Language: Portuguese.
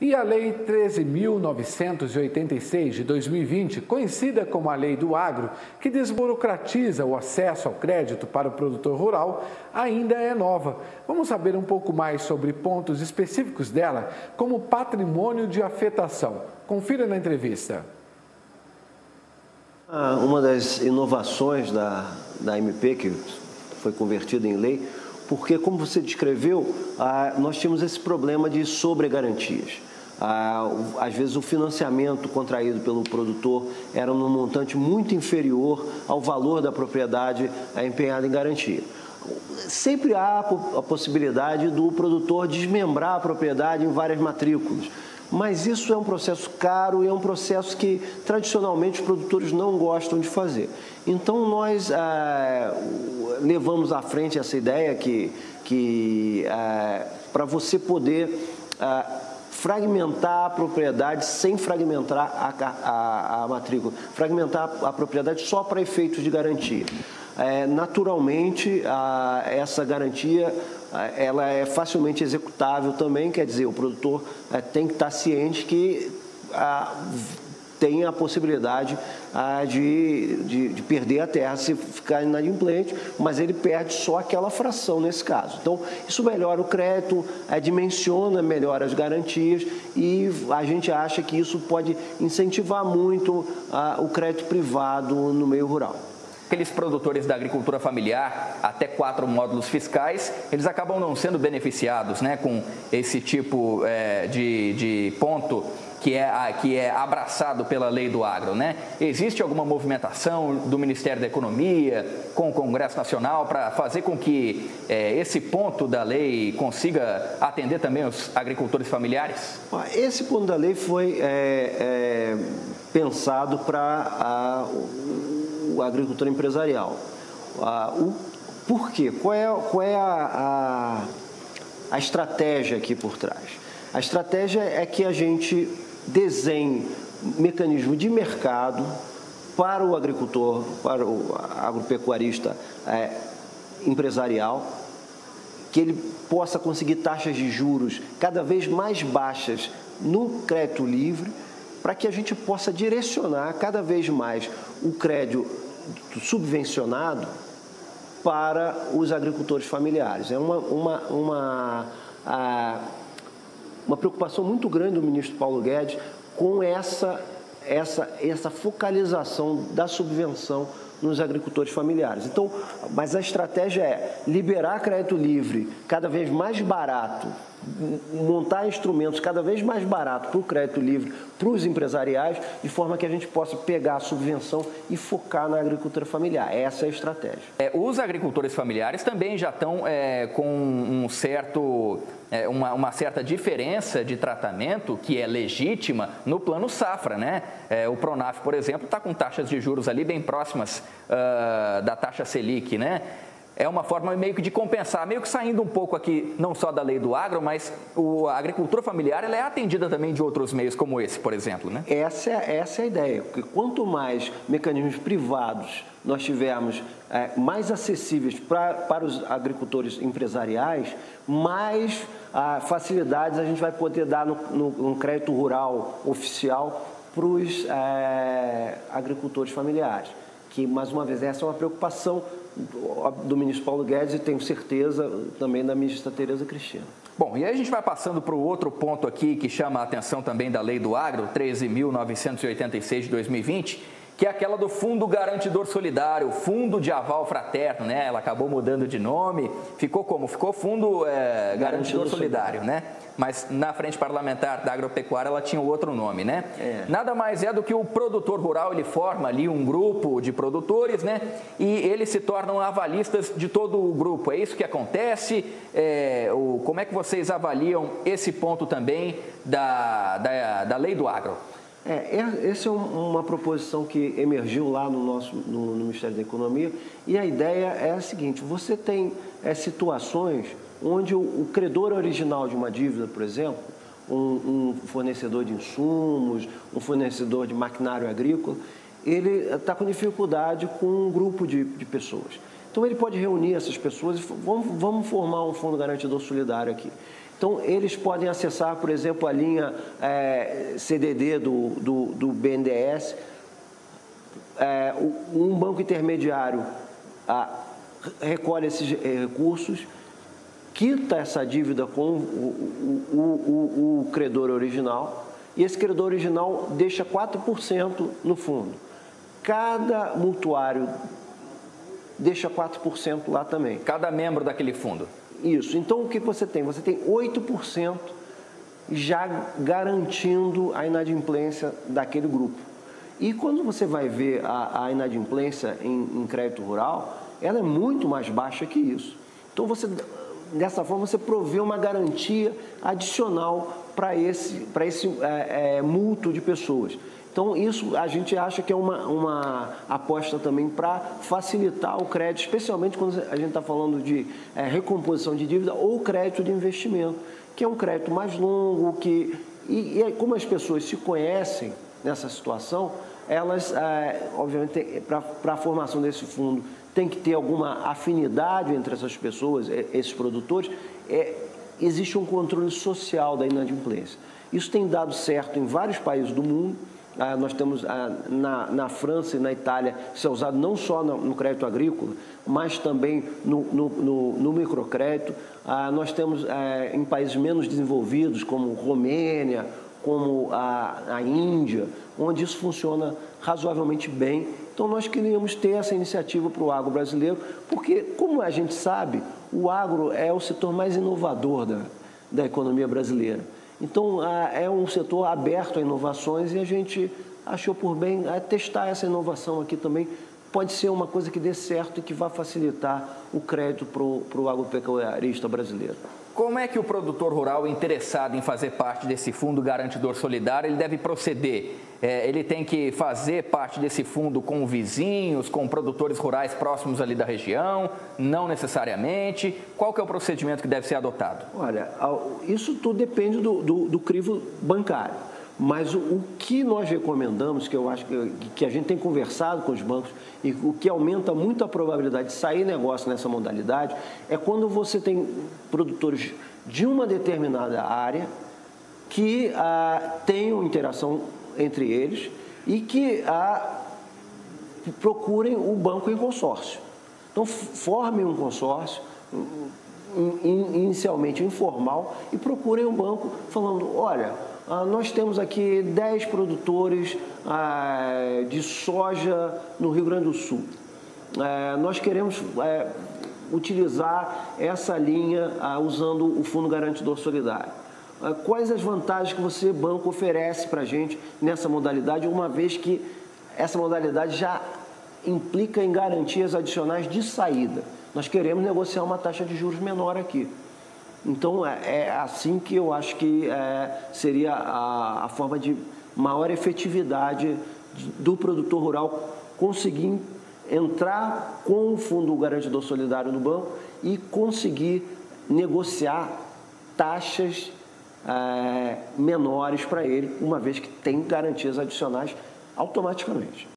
E a Lei 13.986 de 2020, conhecida como a Lei do Agro, que desburocratiza o acesso ao crédito para o produtor rural, ainda é nova. Vamos saber um pouco mais sobre pontos específicos dela, como patrimônio de afetação. Confira na entrevista. Ah, uma das inovações da, da MP, que foi convertida em lei, porque, como você descreveu, ah, nós tínhamos esse problema de sobregarantias. Ah, às vezes o financiamento contraído pelo produtor era num montante muito inferior ao valor da propriedade empenhada em garantia. Sempre há a possibilidade do produtor desmembrar a propriedade em várias matrículas. Mas isso é um processo caro e é um processo que tradicionalmente os produtores não gostam de fazer. Então nós ah, levamos à frente essa ideia que, que ah, para você poder fragmentar a propriedade sem fragmentar a, a, a matrícula, fragmentar a propriedade só para efeitos de garantia. É, naturalmente, a, essa garantia ela é facilmente executável também, quer dizer, o produtor é, tem que estar ciente que tem a possibilidade ah, de, de, de, perder a terra se ficar inadimplente, mas ele perde só aquela fração nesse caso. Então, isso melhora o crédito, dimensiona melhor as garantias e a gente acha que isso pode incentivar muito ah, o crédito privado no meio rural aqueles produtores da agricultura familiar, até quatro módulos fiscais, eles acabam não sendo beneficiados né, com esse tipo é, de, de ponto que é, que é abraçado pela lei do agro, né? Existe alguma movimentação do Ministério da Economia com o Congresso Nacional para fazer com que é, esse ponto da lei consiga atender também os agricultores familiares? Esse ponto da lei foi é, é, pensado para a, o agricultor empresarial. o, por quê? Qual é, qual é a, a, a estratégia aqui por trás? A estratégia é que a gente desenhe mecanismo de mercado para o agricultor, para o agropecuarista é, empresarial, que ele possa conseguir taxas de juros cada vez mais baixas no crédito livre, para que a gente possa direcionar cada vez mais o crédito subvencionado para os agricultores familiares. É uma, uma, uma a, uma preocupação muito grande do ministro Paulo Guedes com essa, essa, essa focalização da subvenção nos agricultores familiares. Então, mas a estratégia é liberar crédito livre cada vez mais barato montar instrumentos cada vez mais baratos para o crédito livre, para os empresariais, de forma que a gente possa pegar a subvenção e focar na agricultura familiar. Essa é a estratégia. É, os agricultores familiares também já estão é, com um certo, é, uma, uma, certa diferença de tratamento que é legítima no plano safra, né? É, o Pronaf, por exemplo, está com taxas de juros ali bem próximas uh, da taxa Selic, né? É uma forma meio que de compensar, meio que saindo um pouco aqui, não só da lei do agro, mas o, a agricultura familiar ela é atendida também de outros meios como esse, por exemplo, né? Essa, é, essa é a ideia, porque quanto mais mecanismos privados nós tivermos é, mais acessíveis pra, para os agricultores empresariais, mais ah, facilidades a gente vai poder dar no, no, no crédito rural oficial para os é, agricultores familiares. Que, mais uma vez, essa é uma preocupação do ministro Paulo Guedes e tenho certeza também da ministra Tereza Cristina. Bom, e aí a gente vai passando para o outro ponto aqui que chama a atenção também da Lei do Agro, 13.986 de 2020, que é aquela do Fundo Garantidor Solidário, Fundo de Aval Fraterno, né? Ela acabou mudando de nome, ficou como? Ficou Fundo é, Garantidor Solidário, né? mas na frente parlamentar da agropecuária ela tinha outro nome, né? É. Nada mais é do que o produtor rural, ele forma ali um grupo de produtores, né? E eles se tornam avalistas de todo o grupo. É isso que acontece? É, o, como é que vocês avaliam esse ponto também da, da, da lei do agro? É, essa é uma proposição que emergiu lá no nosso no, no Ministério da Economia e a ideia é a seguinte: você tem é, situações onde o, o credor original de uma dívida, por exemplo, um, um, fornecedor de insumos, um fornecedor de maquinário agrícola, ele está com dificuldade com um grupo de, de, pessoas. Então ele pode reunir essas pessoas e vamos, vamos formar um fundo garantidor solidário aqui. Então, eles podem acessar, por exemplo, a linha é, CDD do, do, do BNDES, é, um banco intermediário a, recolhe esses recursos, quita essa dívida com o, o, o, o credor original e esse credor original deixa 4% no fundo. Cada mutuário deixa 4% lá também. Cada membro daquele fundo. Isso. Então, o que você tem? Você tem 8% já garantindo a inadimplência daquele grupo. E quando você vai ver a, a inadimplência em, em crédito rural, ela é muito mais baixa que isso. Então, você, dessa forma, você provê uma garantia adicional para esse, esse é, é, mútuo de pessoas. Então, isso a gente acha que é uma, uma aposta também para facilitar o crédito, especialmente quando a gente está falando de é, recomposição de dívida ou crédito de investimento, que é um crédito mais longo, que, e, e como as pessoas se conhecem nessa situação, elas, é, obviamente, para a formação desse fundo, tem que ter alguma afinidade entre essas pessoas, esses produtores, é, existe um controle social da inadimplência. Isso tem dado certo em vários países do mundo, ah, nós temos ah, na, na, França e na Itália, isso é usado não só no, no crédito agrícola, mas também no, no, no microcrédito. Ah, nós temos eh, em países menos desenvolvidos, como Romênia, como a, a Índia, onde isso funciona razoavelmente bem. Então, nós queríamos ter essa iniciativa para o agro brasileiro, porque, como a gente sabe, o agro é o setor mais inovador da, da economia brasileira. Então, é um setor aberto a inovações e a gente achou por bem é, testar essa inovação aqui também. Pode ser uma coisa que dê certo e que vá facilitar o crédito para o agropecuarista brasileiro. Como é que o produtor rural interessado em fazer parte desse fundo garantidor solidário ele deve proceder? É, ele tem que fazer parte desse fundo com vizinhos, com produtores rurais próximos ali da região? Não necessariamente. Qual que é o procedimento que deve ser adotado? Olha, isso tudo depende do, do, do crivo bancário. Mas o, o, que nós recomendamos, que eu acho que, que, a gente tem conversado com os bancos e o que aumenta muito a probabilidade de sair negócio nessa modalidade, é quando você tem produtores de uma determinada área que ah, tenham interação entre eles e que ah, procurem o banco em consórcio. Então, formem um consórcio, inicialmente informal, e procurem um banco falando, olha, nós temos aqui 10 produtores ah, de soja no Rio Grande do Sul. Eh, nós queremos eh, utilizar essa linha ah, usando o Fundo Garantidor Solidário. Quais as vantagens que você, banco, oferece para a gente nessa modalidade, uma vez que essa modalidade já implica em garantias adicionais de saída? Nós queremos negociar uma taxa de juros menor aqui. Então, é, é assim que eu acho que é, seria a, a, forma de maior efetividade do produtor rural conseguir entrar com o Fundo Garantidor Solidário no banco e conseguir negociar taxas é, menores para ele, uma vez que tem garantias adicionais automaticamente.